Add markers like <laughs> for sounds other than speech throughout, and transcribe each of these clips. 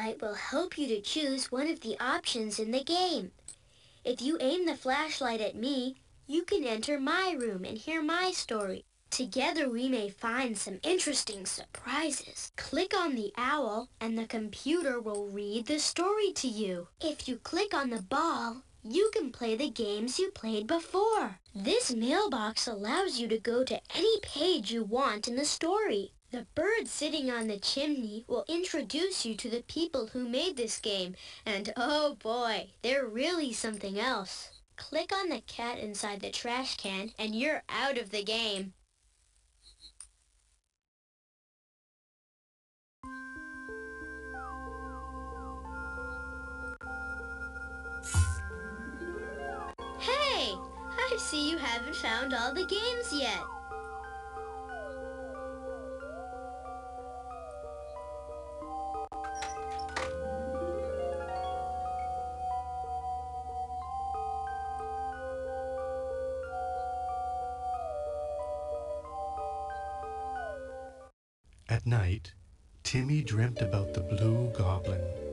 flashlight will help you to choose one of the options in the game. If you aim the flashlight at me, you can enter my room and hear my story. Together we may find some interesting surprises. Click on the owl and the computer will read the story to you. If you click on the ball, you can play the games you played before. This mailbox allows you to go to any page you want in the story. The bird sitting on the chimney will introduce you to the people who made this game, and oh boy, they're really something else. Click on the cat inside the trash can and you're out of the game. Hey! I see you haven't found all the games yet. At night, Timmy dreamt about the blue goblin.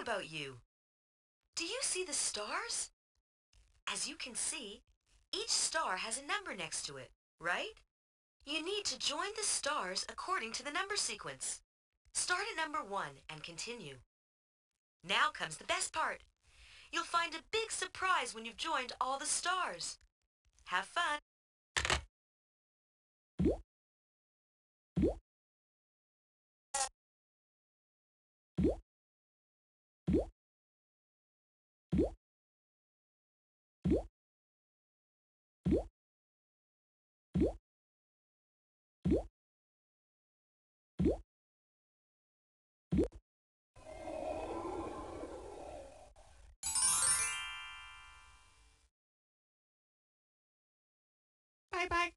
About you. Do you see the stars? As you can see, each star has a number next to it, right? You need to join the stars according to the number sequence. Start at number one and continue. Now comes the best part. You'll find a big surprise when you've joined all the stars. Have fun. Bye-bye.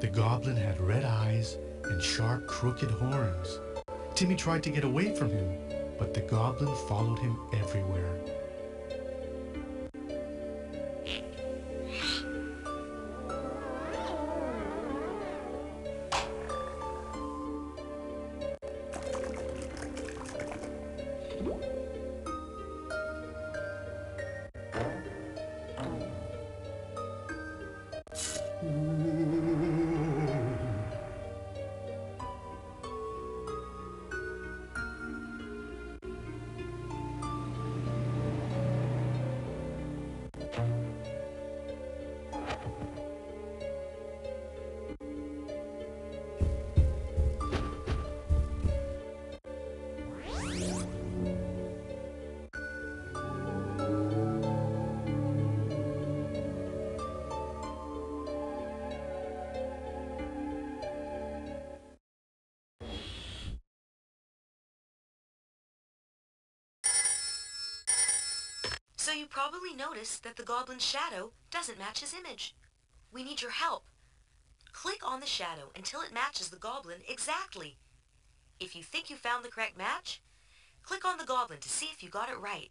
The goblin had red eyes and sharp, crooked horns. Timmy tried to get away from him, but the goblin followed him everywhere. You probably noticed that the goblin's shadow doesn't match his image. We need your help. Click on the shadow until it matches the goblin exactly. If you think you found the correct match, Click on the goblin to see if you got it right.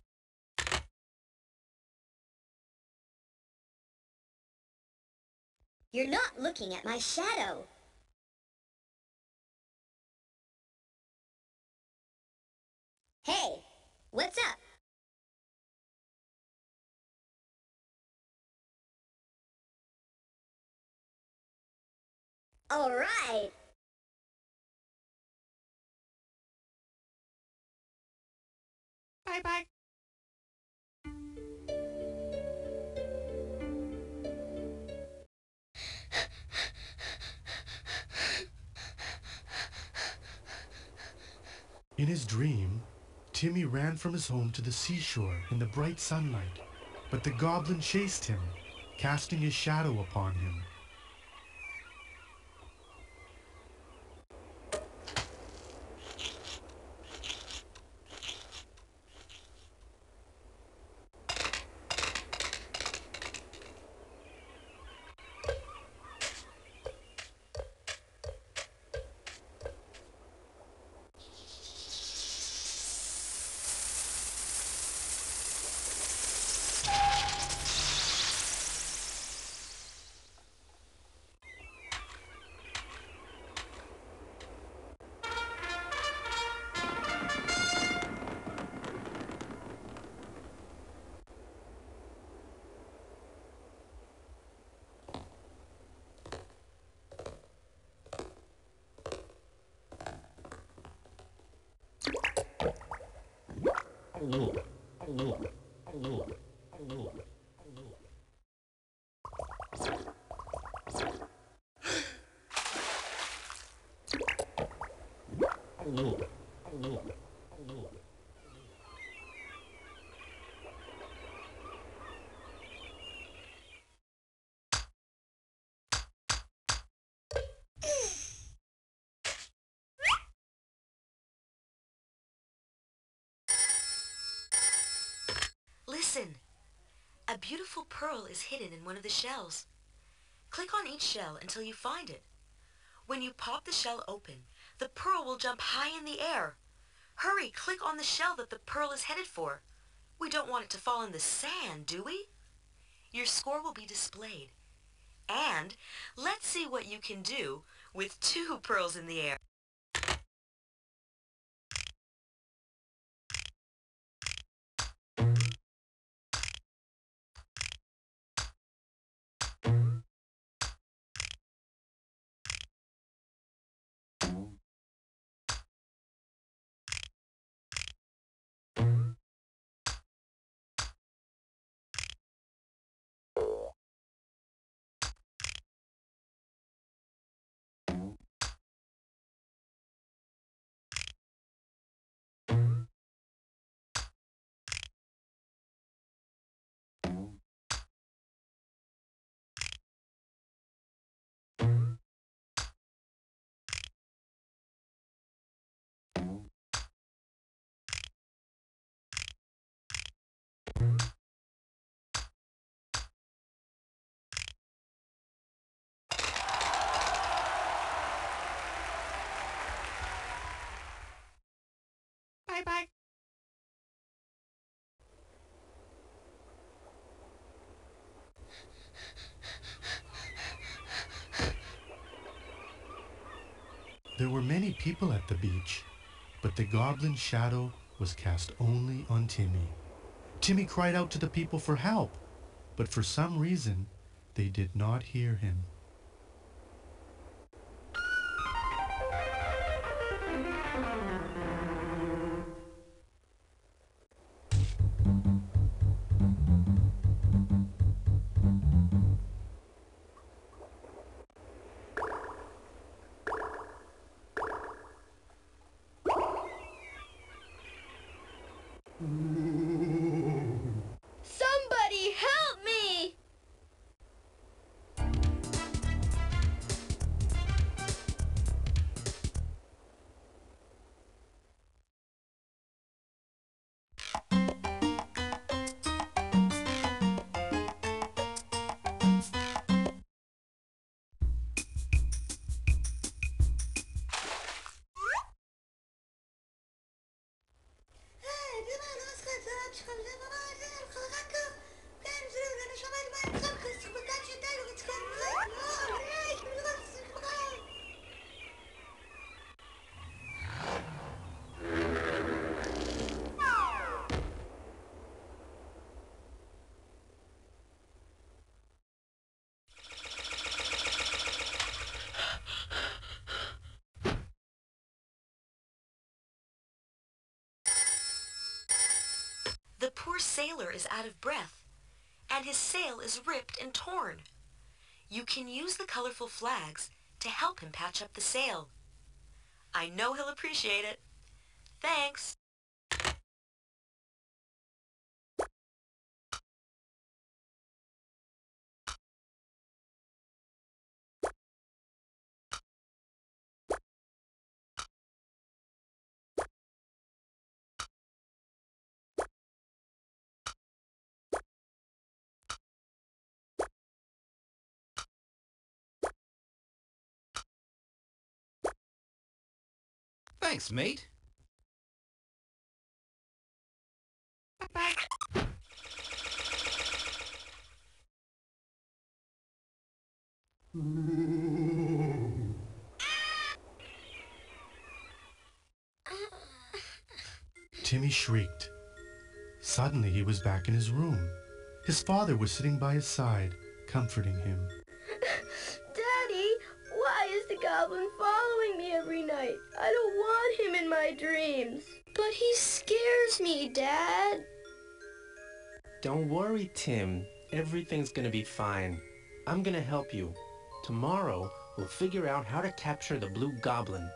You're not looking at my shadow. Hey, what's up? All right. Bye-bye. In his dream, Timmy ran from his home to the seashore in the bright sunlight, but the goblin chased him, casting his shadow upon him. A beautiful pearl is hidden in one of the shells. Click on each shell until you find it. When you pop the shell open, the pearl will jump high in the air. Hurry, click on the shell that the pearl is headed for. We don't want it to fall in the sand, do we? Your score will be displayed. And let's see what you can do with two <laughs> pearls in the air. Bye-bye. There were many people at the beach, but the goblin's shadow was cast only on Timmy. Timmy cried out to the people for help, but for some reason, they did not hear him. The poor sailor is out of breath, and his sail is ripped and torn. You can use the colorful flags to help him patch up the sail. I know he'll appreciate it. Thanks. Thanks, mate. Timmy shrieked. Suddenly he was back in his room. His father was sitting by his side, comforting him. Daddy, why is the goblin following me every night? I don't want him in my dreams. But he scares me, Dad. Don't worry, Tim. Everything's gonna be fine. I'm gonna help you. Tomorrow, we'll figure out how to capture the blue goblin.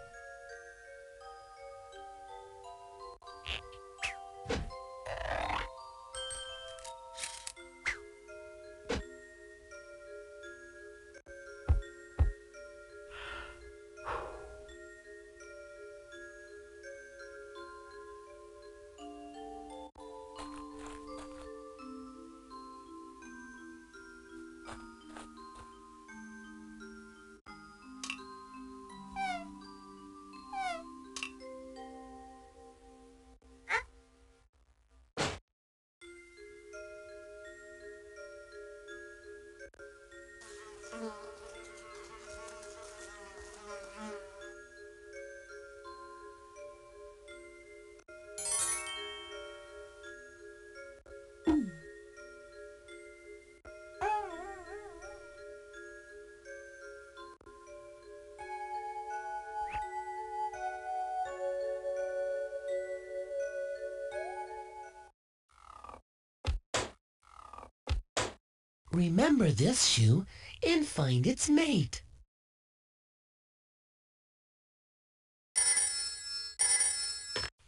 Remember this shoe and find its mate.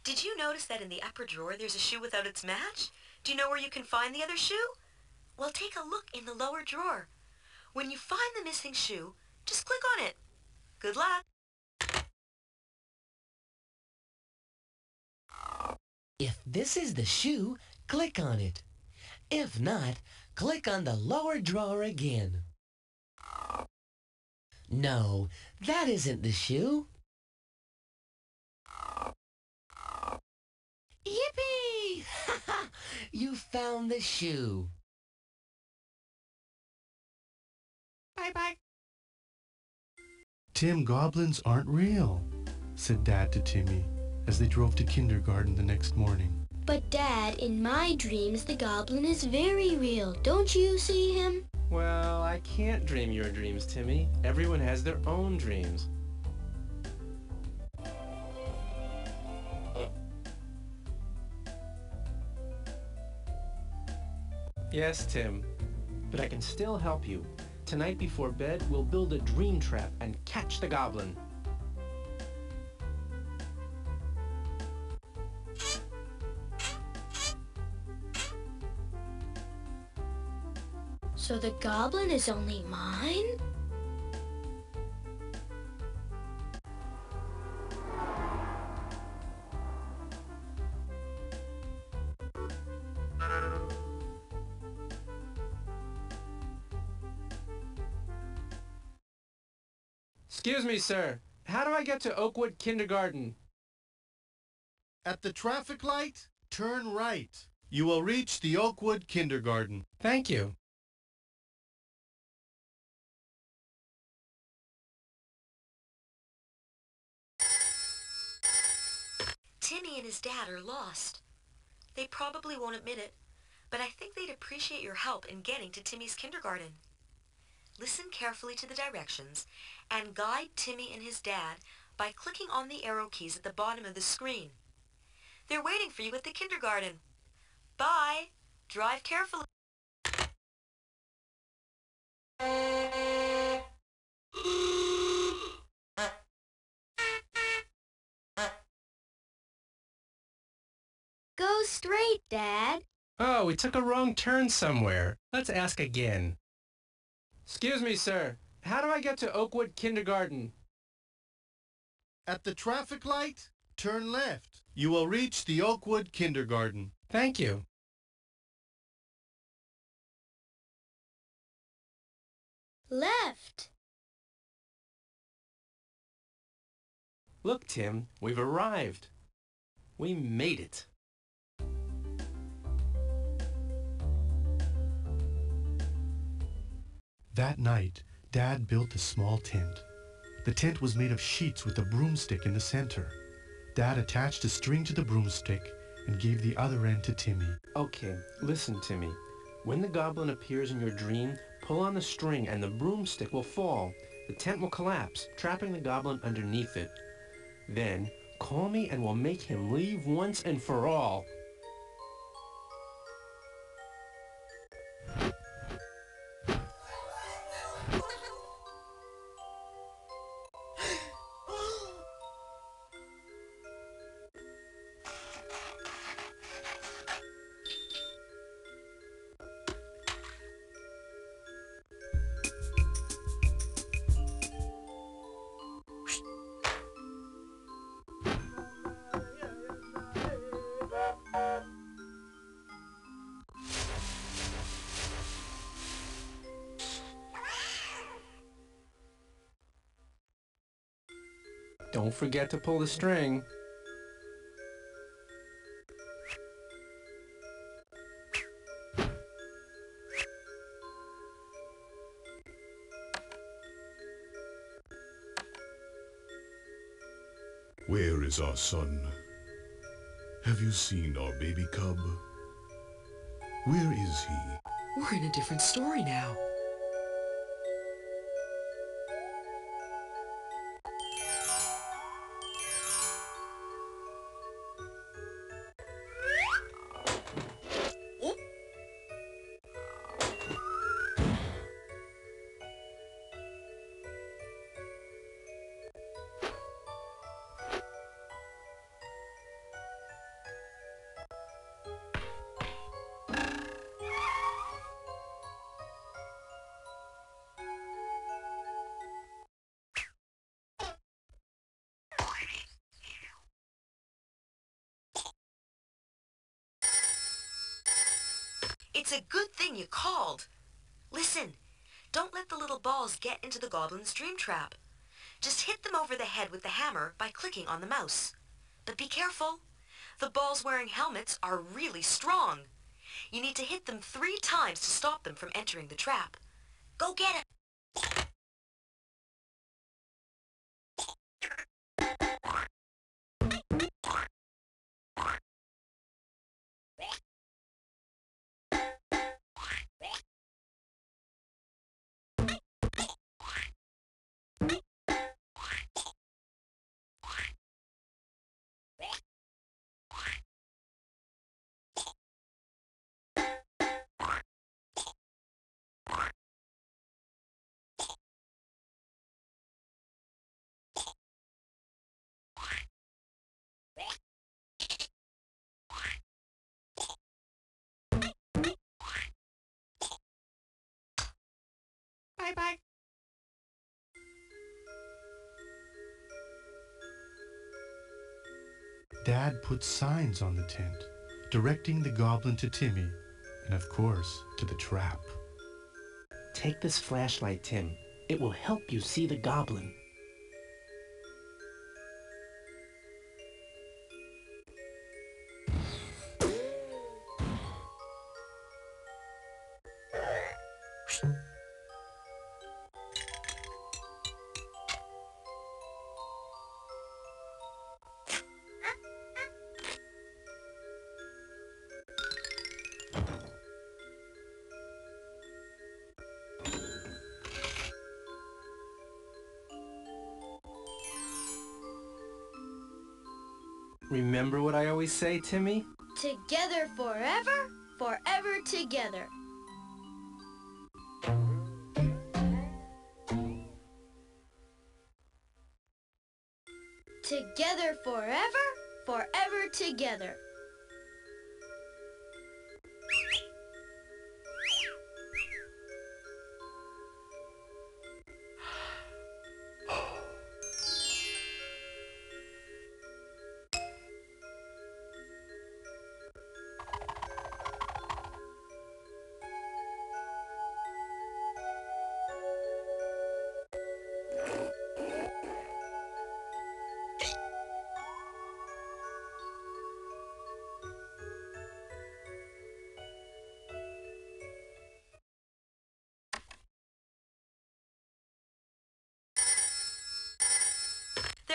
Did you notice that in the upper drawer there's a shoe without its match? Do you know where you can find the other shoe? Well, take a look in the lower drawer. When you find the missing shoe, just click on it. Good luck. If this is the shoe, click on it. If not, click on the lower drawer again. No, that isn't the shoe. Yippee! <laughs> you found the shoe. Bye-bye. Tim, goblins aren't real, said Dad to Timmy as they drove to kindergarten the next morning. But Dad, in my dreams, the goblin is very real. Don't you see him? Well, I can't dream your dreams, Timmy. Everyone has their own dreams. Yes, Tim. But I can still help you. Tonight before bed, we'll build a dream trap and catch the goblin. So the goblin is only mine? Excuse me, sir. How do I get to Oakwood Kindergarten? At the traffic light, turn right. You will reach the Oakwood Kindergarten. Thank you. And his dad are lost. They probably won't admit it, but I think they'd appreciate your help in getting to Timmy's kindergarten. Listen carefully to the directions and guide Timmy and his dad by clicking on the arrow keys at the bottom of the screen. They're waiting for you at the kindergarten. Bye. Drive carefully. Go straight, Dad. Oh, we took a wrong turn somewhere. Let's ask again. Excuse me, sir. How do I get to Oakwood Kindergarten? At the traffic light, turn left. You will reach the Oakwood Kindergarten. Thank you. Left. Look, Tim, we've arrived. We made it. That night, Dad built a small tent. The tent was made of sheets with a broomstick in the center. Dad attached a string to the broomstick and gave the other end to Timmy. Okay, listen, Timmy. When the goblin appears in your dream, pull on the string and the broomstick will fall. The tent will collapse, trapping the goblin underneath it. Then, call me and we'll make him leave once and for all. Don't forget to pull the string. Where is our son? Have you seen our baby cub? Where is he? We're in a different story now. It's a good thing you called. Listen, don't let the little balls get into the goblin's dream trap. Just hit them over the head with the hammer by clicking on the mouse. But be careful. The balls wearing helmets are really strong. You need to hit them three times to stop them from entering the trap. Go get it. Dad put signs on the tent, directing the goblin to Timmy, and of course, to the trap. Take this flashlight, Tim. It will help you see the goblin. Always say, Timmy? Together forever, forever. Together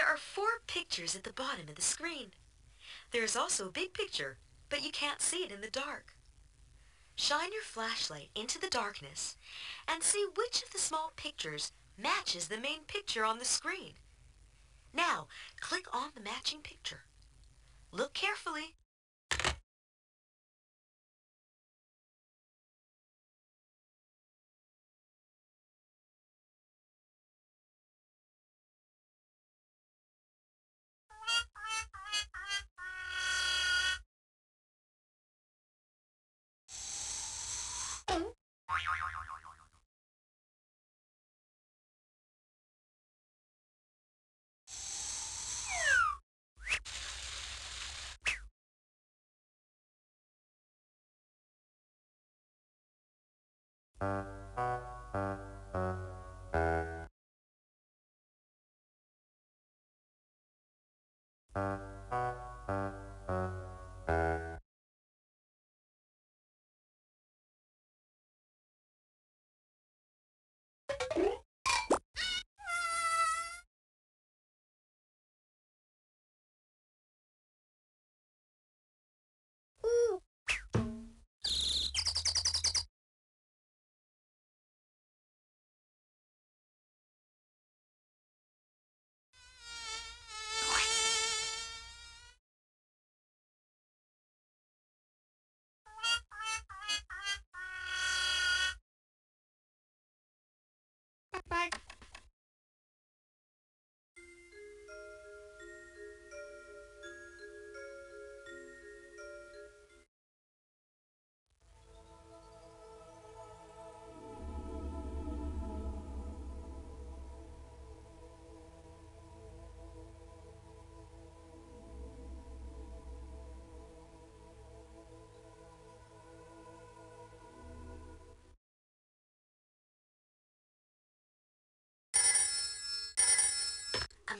are four pictures at the bottom of the screen. There is also a big picture, but you can't see it in the dark. Shine your flashlight into the darkness and see which of the small pictures matches the main picture on the screen. Now, click on the matching picture. Look carefully. Bye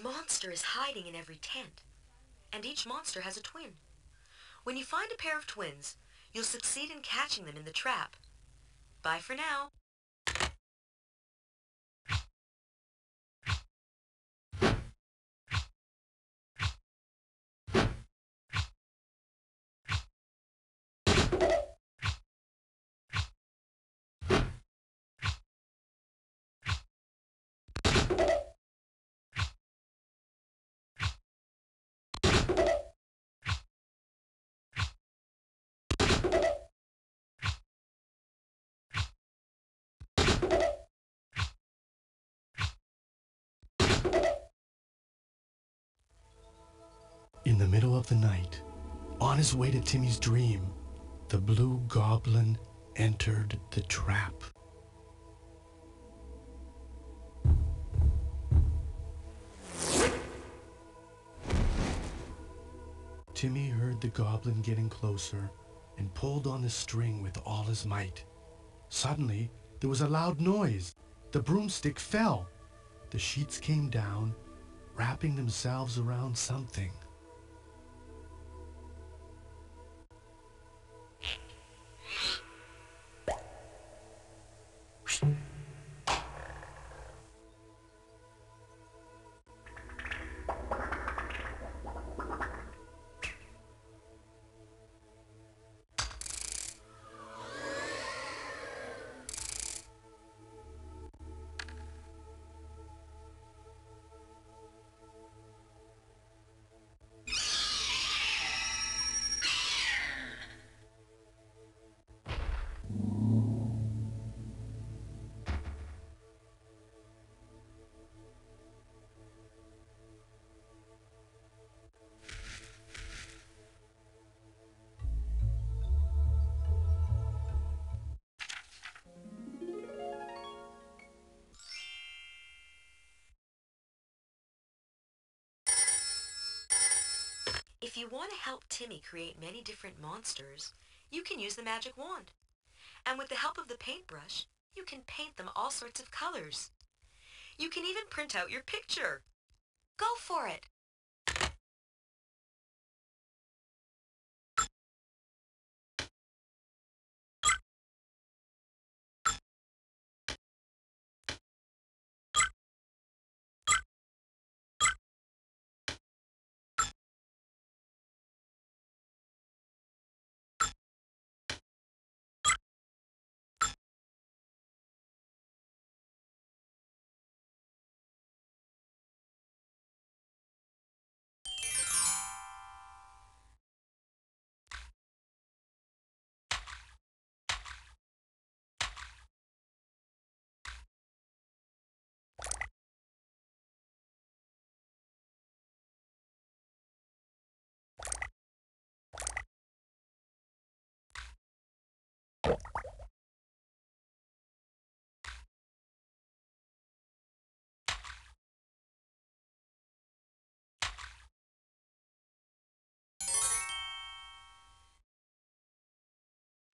monster is hiding in every tent, and each monster has a twin. When you find a pair of twins, you'll succeed in catching them in the trap. Bye for now. In the middle of the night, on his way to Timmy's dream, the blue goblin entered the trap. Timmy heard the goblin getting closer and pulled on the string with all his might. Suddenly, there was a loud noise. The broomstick fell. The sheets came down, wrapping themselves around something. You want to help Timmy create many different monsters, you can use the magic wand. And with the help of the paintbrush, you can paint them all sorts of colors. You can even print out your picture. Go for it.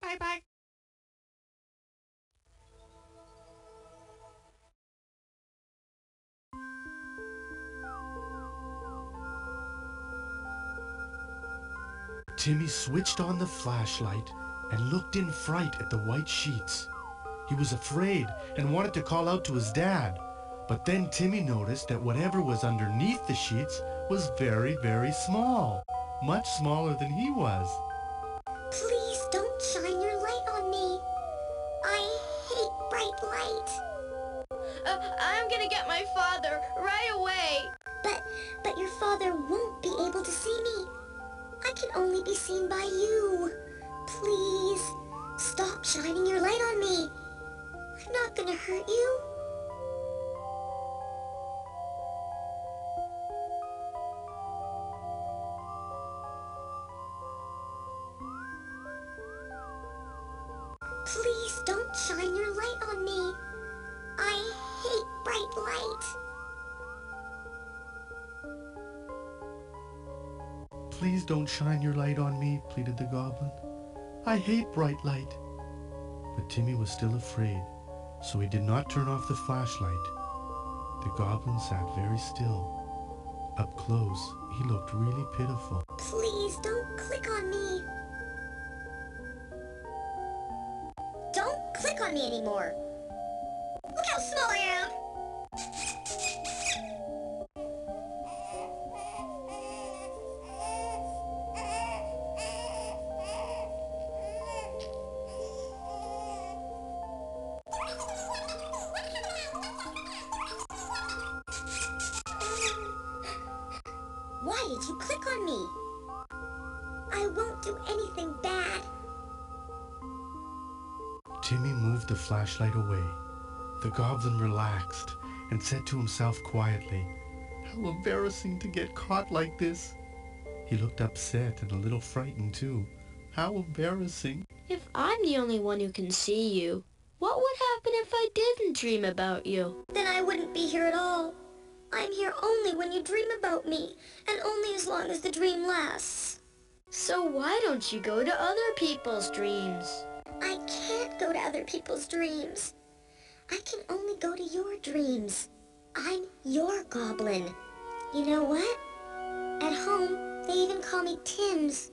Bye bye. Timmy switched on the flashlight and looked in fright at the white sheets. He was afraid and wanted to call out to his dad. But then Timmy noticed that whatever was underneath the sheets was very, very small. Much smaller than he was. Please don't shine your light on me. I hate bright light. Uh, I'm gonna get my father right away. But, but your father won't be able to see me. I can only be seen by you. Please, stop shining your light on me. I'm not gonna hurt you. Light on me. I hate bright light. Please don't shine your light on me, pleaded the goblin. I hate bright light. But Timmy was still afraid, so he did not turn off the flashlight. The goblin sat very still. Up close, he looked really pitiful. Please don't click on me. On me anymore. Look how small I am. Why did you click on me? I won't do anything bad. Timmy moved the flashlight away. The goblin relaxed and said to himself quietly, How embarrassing to get caught like this. He looked upset and a little frightened too. How embarrassing. If I'm the only one who can see you, what would happen if I didn't dream about you? Then I wouldn't be here at all. I'm here only when you dream about me, and only as long as the dream lasts. So why don't you go to other people's dreams? I can't go to other people's dreams. I can only go to your dreams. I'm your goblin. You know what? At home, they even call me Tim's,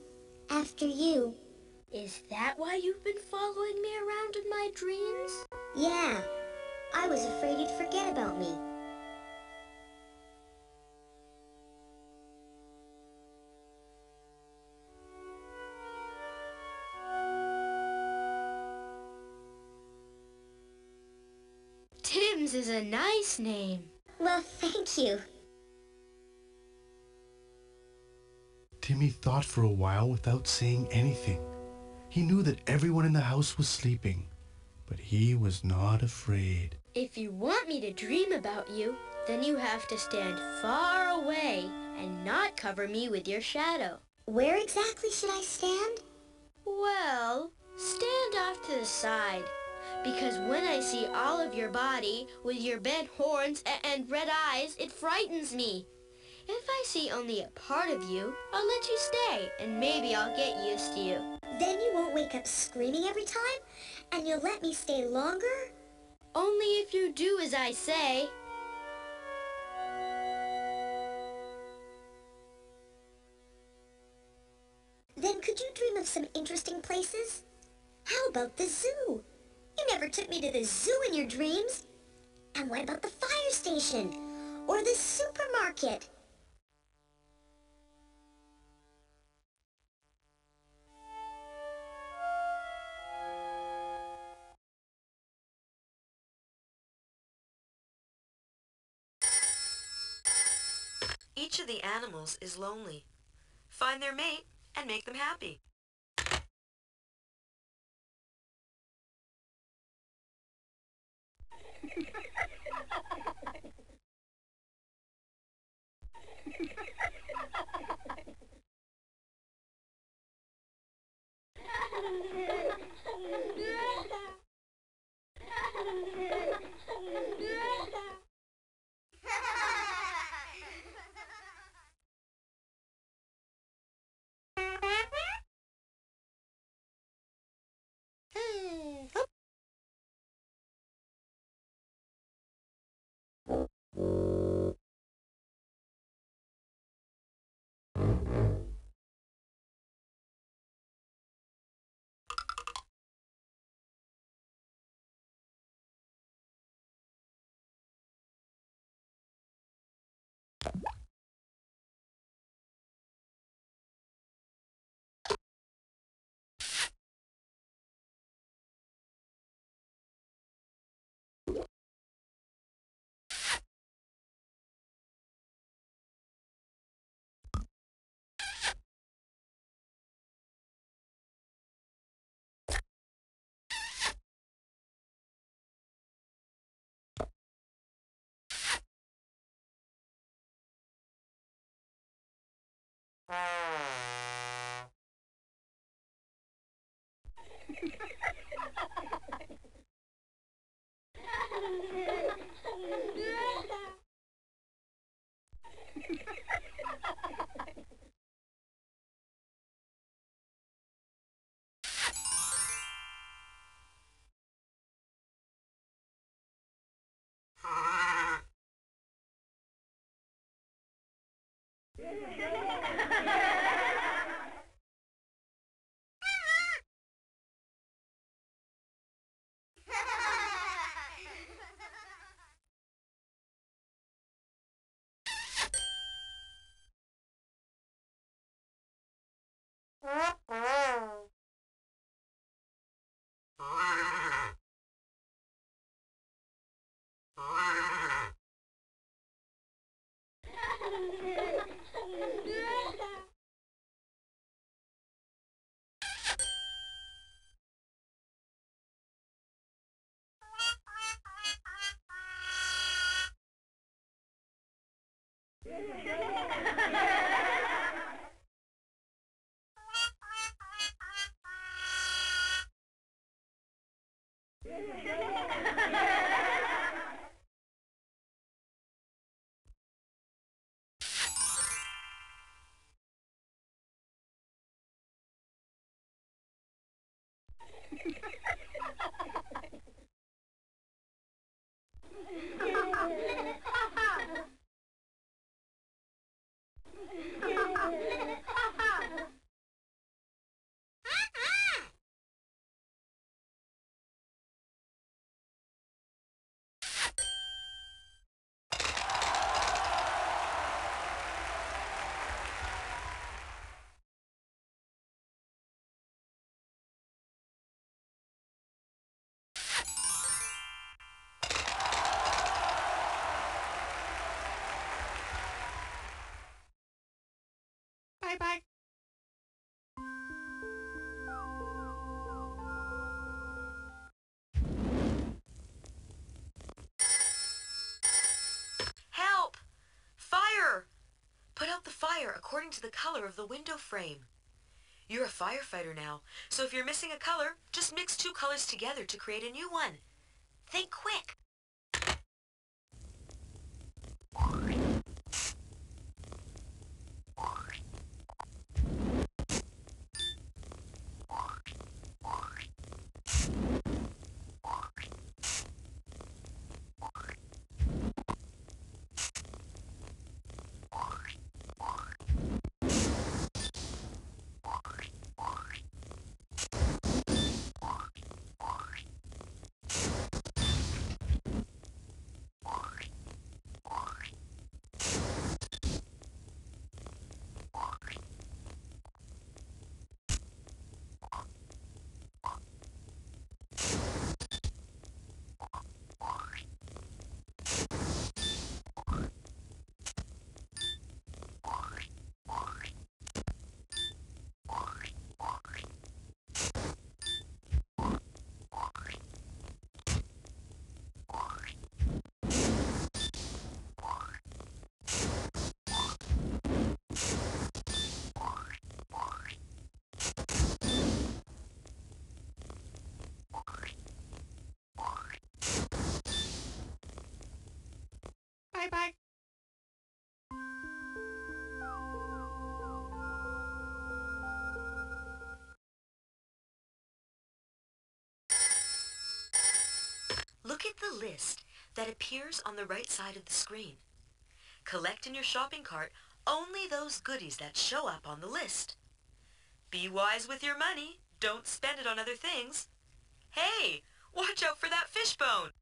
after you. Is that why you've been following me around in my dreams? Yeah, I was afraid you'd forget about me. Tim's is a nice name. Well, thank you. Timmy thought for a while without saying anything. He knew that everyone in the house was sleeping, but he was not afraid. If you want me to dream about you, then you have to stand far away and not cover me with your shadow. Where exactly should I stand? Well, stand off to the side. Because when I see all of your body with your bent horns and red eyes, it frightens me. If I see only a part of you, I'll let you stay, and maybe I'll get used to you. Then you won't wake up screaming every time? And you'll let me stay longer? Only if you do as I say. Then could you dream of some interesting places? How about the zoo? You never took me to the zoo in your dreams. And what about the fire station? Or the supermarket? Each of the animals is lonely. Find their mate and make them happy. Yeah. Ha ha ha! Bye bye. Help! Fire! Put out the fire according to the color of the window frame. You're a firefighter now, so if you're missing a color, just mix two colors together to create a new one. Think quick. Look at the list that appears on the right side of the screen. Collect in your shopping cart only those goodies that show up on the list. Be wise with your money. Don't spend it on other things. Hey, watch out for that fishbone.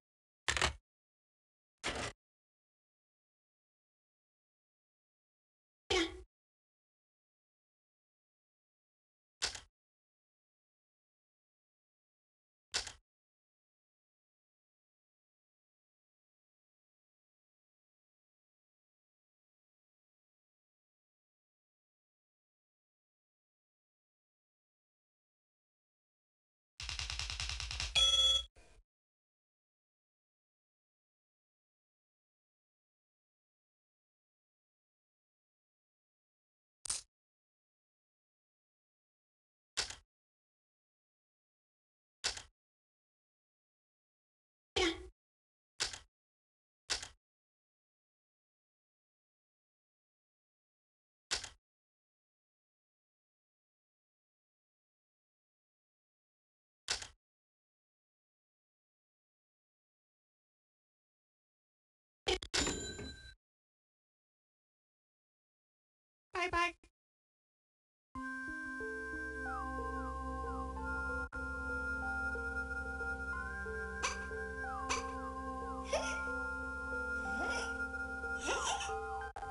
Bye bye.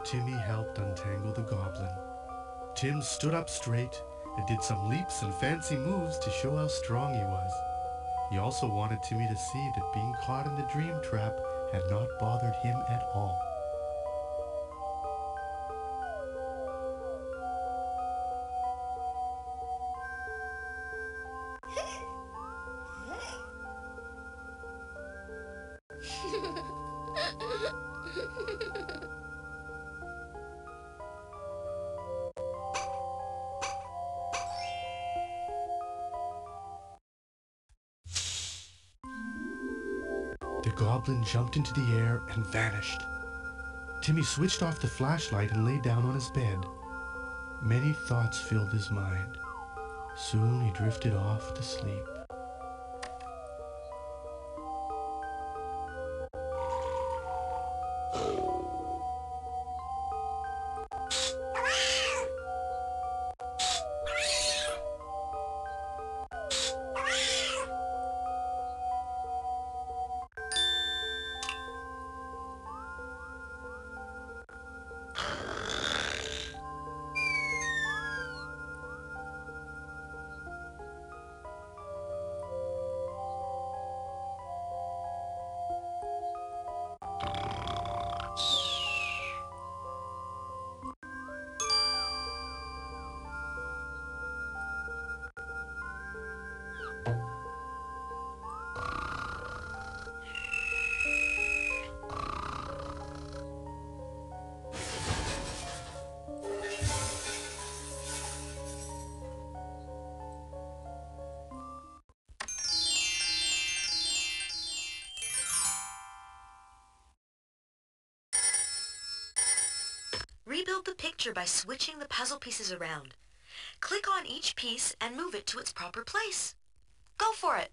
Timmy helped untangle the goblin. Tim stood up straight and did some leaps and fancy moves to show how strong he was. He also wanted Timmy to see that being caught in the dream trap had not bothered him at all. Jumped into the air and vanished. Timmy switched off the flashlight and lay down on his bed. Many thoughts filled his mind. Soon he drifted off to sleep. Rebuild the picture by switching the puzzle pieces around. Click on each piece and move it to its proper place. Go for it!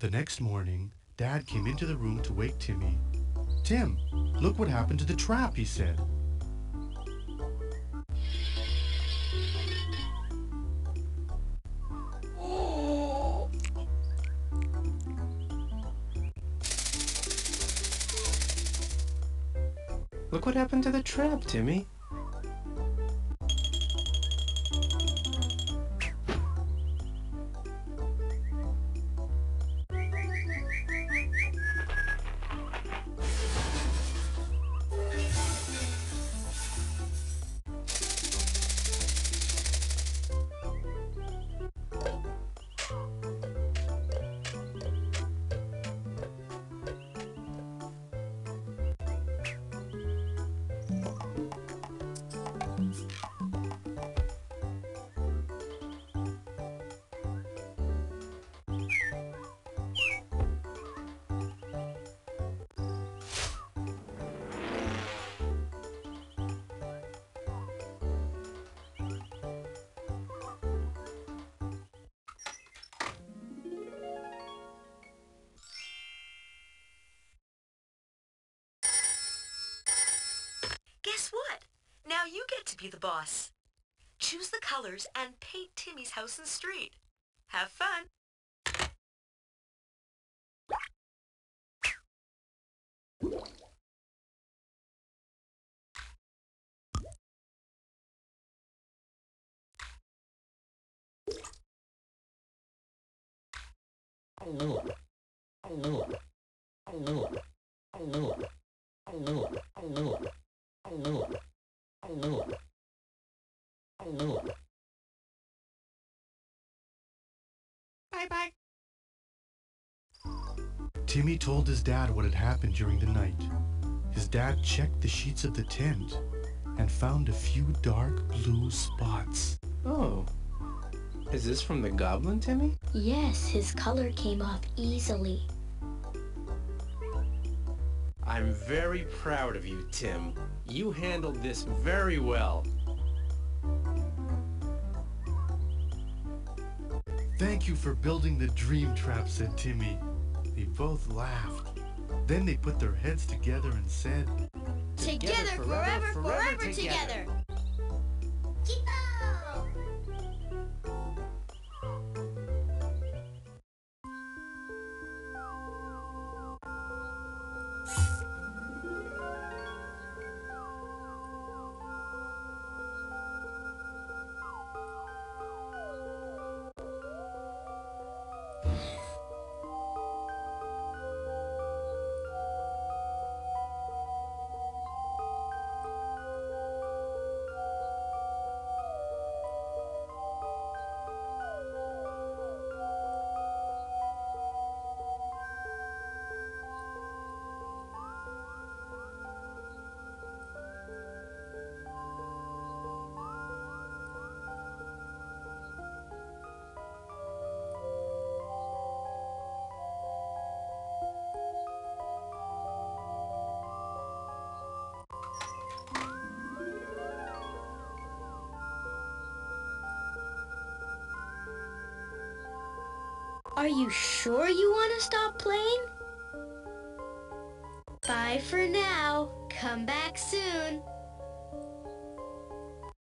The next morning, Dad came into the room to wake Timmy. Tim, look what happened to the trap, he said. Look what happened to the trap, Timmy. Now you get to be the boss. Choose the colors and paint Timmy's house and street. Have fun. Oh, Bye-bye. Timmy told his dad what had happened during the night. His dad checked the sheets of the tent and found a few dark blue spots. Oh. Is this from the goblin, Timmy? Yes, his color came off easily. I'm very proud of you, Tim. You handled this very well. Thank you for building the dream trap, said Timmy. They both laughed. Then they put their heads together and said, Together, forever, forever, together. Chipo! Are you sure you want to stop playing? Bye for now. Come back soon.